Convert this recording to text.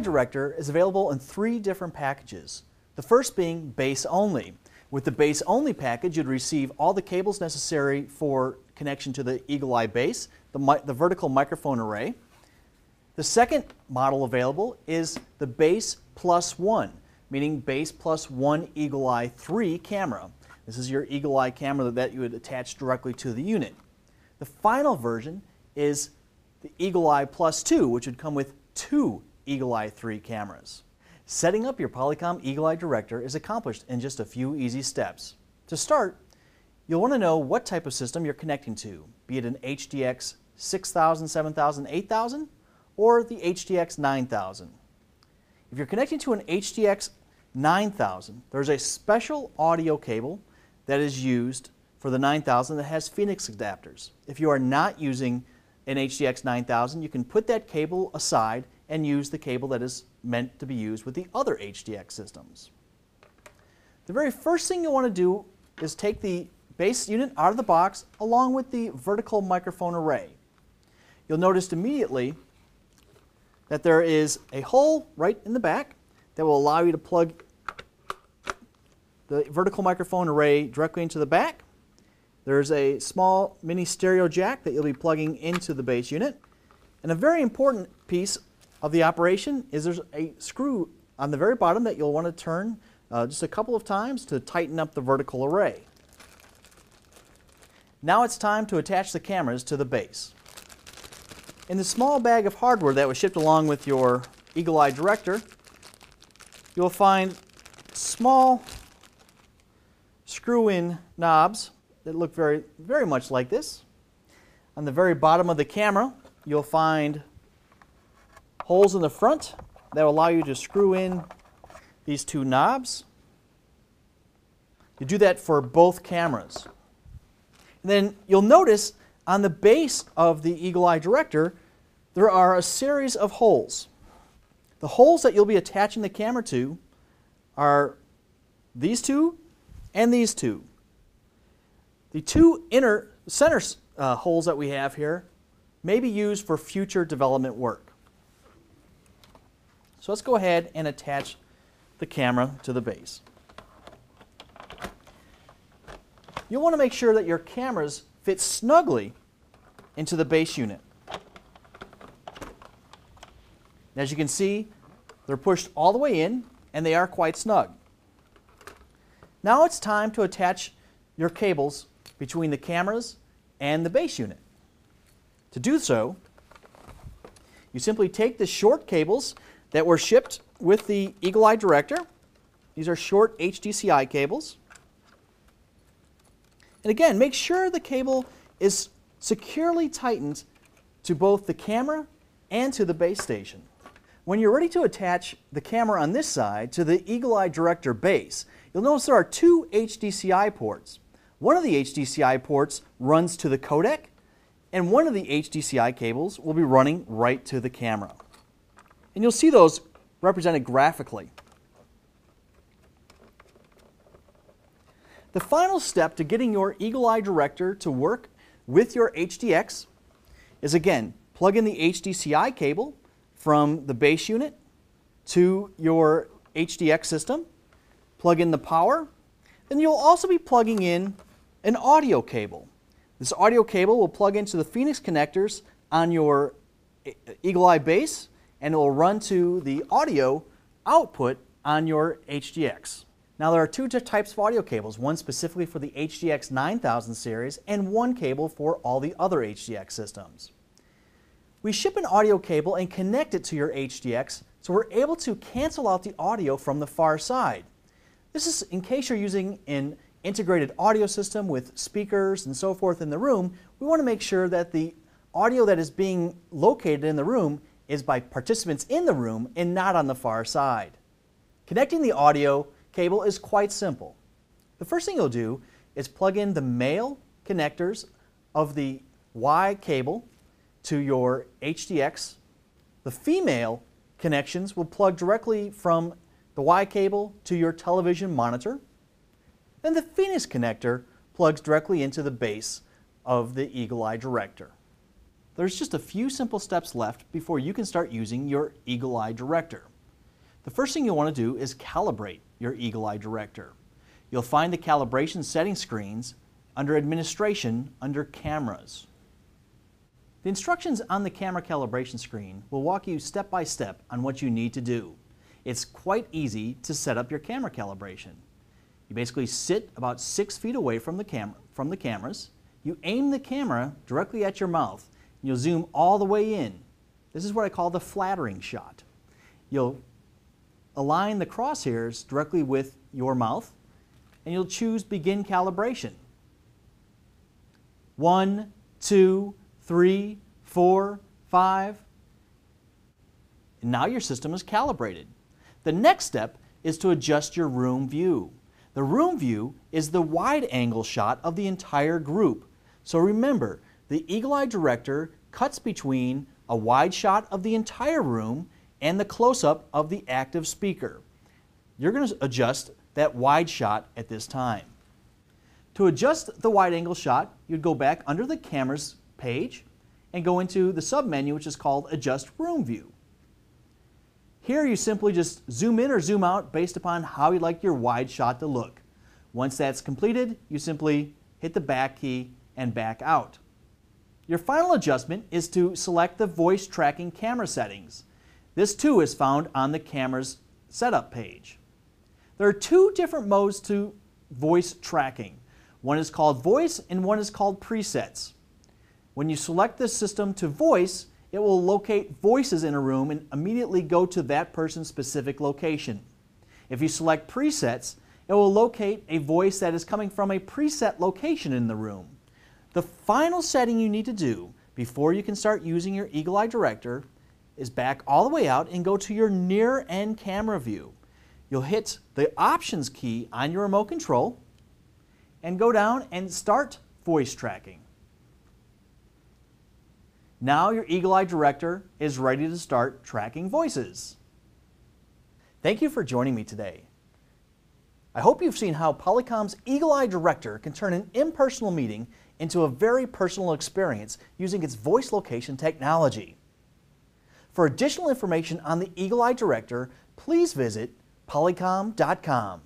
Director is available in three different packages. The first being base only. With the base only package, you'd receive all the cables necessary for connection to the Eagle-Eye base, the, the vertical microphone array. The second model available is the base plus one, meaning base plus one Eagle-Eye 3 camera. This is your Eagle-Eye camera that you would attach directly to the unit. The final version is the Eagle-Eye Plus 2, which would come with two Eagle-Eye 3 cameras. Setting up your Polycom Eagle-Eye Director is accomplished in just a few easy steps. To start, you'll want to know what type of system you're connecting to, be it an HDX 6000, 7000, 8000, or the HDX 9000. If you're connecting to an HDX 9000, there's a special audio cable that is used for the 9000 that has Phoenix adapters. If you are not using an HDX 9000, you can put that cable aside and use the cable that is meant to be used with the other HDX systems. The very first thing you want to do is take the base unit out of the box along with the vertical microphone array. You'll notice immediately that there is a hole right in the back that will allow you to plug the vertical microphone array directly into the back. There's a small mini stereo jack that you'll be plugging into the base unit. And a very important piece of the operation is there's a screw on the very bottom that you'll want to turn uh, just a couple of times to tighten up the vertical array. Now it's time to attach the cameras to the base. In the small bag of hardware that was shipped along with your Eagle-Eye Director, you'll find small screw-in knobs that look very, very much like this. On the very bottom of the camera, you'll find holes in the front that will allow you to screw in these two knobs. You do that for both cameras. And then you'll notice on the base of the Eagle-Eye Director, there are a series of holes. The holes that you'll be attaching the camera to are these two and these two. The two inner center uh, holes that we have here may be used for future development work. So let's go ahead and attach the camera to the base. You'll want to make sure that your cameras fit snugly into the base unit. As you can see, they're pushed all the way in and they are quite snug. Now it's time to attach your cables between the cameras and the base unit. To do so, you simply take the short cables that were shipped with the Eagle-Eye Director. These are short HDCI cables. And again, make sure the cable is securely tightened to both the camera and to the base station. When you're ready to attach the camera on this side to the Eagle-Eye Director base, you'll notice there are two HDCI ports. One of the HDCI ports runs to the codec, and one of the HDCI cables will be running right to the camera. And you'll see those represented graphically. The final step to getting your Eagle-Eye Director to work with your HDX is again, plug in the HDCI cable from the base unit to your HDX system, plug in the power, then you'll also be plugging in an audio cable. This audio cable will plug into the Phoenix connectors on your Eagle-Eye base and it will run to the audio output on your HDX. Now there are two types of audio cables, one specifically for the HDX 9000 series and one cable for all the other HDX systems. We ship an audio cable and connect it to your HDX so we're able to cancel out the audio from the far side. This is in case you're using an integrated audio system with speakers and so forth in the room, we want to make sure that the audio that is being located in the room is by participants in the room and not on the far side. Connecting the audio cable is quite simple. The first thing you'll do is plug in the male connectors of the Y cable to your HDX. The female connections will plug directly from the Y cable to your television monitor. Then the Phoenix connector plugs directly into the base of the Eagle-Eye Director. There's just a few simple steps left before you can start using your Eagle Eye Director. The first thing you'll want to do is calibrate your Eagle Eye Director. You'll find the calibration setting screens under Administration under Cameras. The instructions on the camera calibration screen will walk you step by step on what you need to do. It's quite easy to set up your camera calibration. You basically sit about six feet away from the, cam from the cameras. You aim the camera directly at your mouth. You'll zoom all the way in. This is what I call the flattering shot. You'll align the crosshairs directly with your mouth and you'll choose Begin Calibration. One, two, three, four, five. And now your system is calibrated. The next step is to adjust your room view. The room view is the wide angle shot of the entire group. So remember, the Eagle Eye Director cuts between a wide shot of the entire room and the close-up of the active speaker. You're going to adjust that wide shot at this time. To adjust the wide angle shot, you'd go back under the cameras page and go into the submenu which is called Adjust Room View. Here you simply just zoom in or zoom out based upon how you'd like your wide shot to look. Once that's completed, you simply hit the back key and back out. Your final adjustment is to select the voice tracking camera settings. This too is found on the camera's setup page. There are two different modes to voice tracking. One is called voice and one is called presets. When you select this system to voice, it will locate voices in a room and immediately go to that person's specific location. If you select presets, it will locate a voice that is coming from a preset location in the room. The final setting you need to do before you can start using your Eagle Eye Director is back all the way out and go to your near end camera view. You'll hit the options key on your remote control and go down and start voice tracking. Now your Eagle Eye Director is ready to start tracking voices. Thank you for joining me today. I hope you've seen how Polycom's Eagle Eye Director can turn an impersonal meeting into a very personal experience using its voice location technology. For additional information on the Eagle Eye Director, please visit polycom.com.